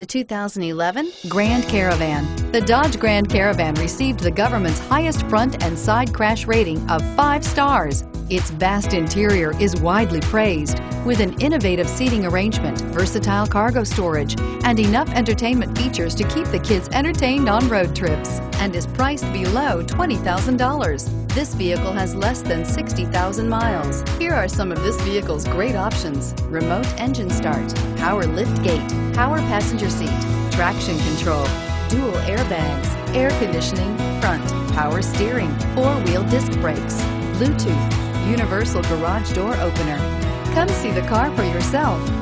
The 2011 Grand Caravan. The Dodge Grand Caravan received the government's highest front and side crash rating of five stars. Its vast interior is widely praised, with an innovative seating arrangement, versatile cargo storage, and enough entertainment features to keep the kids entertained on road trips, and is priced below $20,000. This vehicle has less than 60,000 miles. Here are some of this vehicle's great options. Remote engine start, power lift gate, power passenger seat, traction control, dual airbags, air conditioning, front, power steering, four-wheel disc brakes, Bluetooth, universal garage door opener. Come see the car for yourself.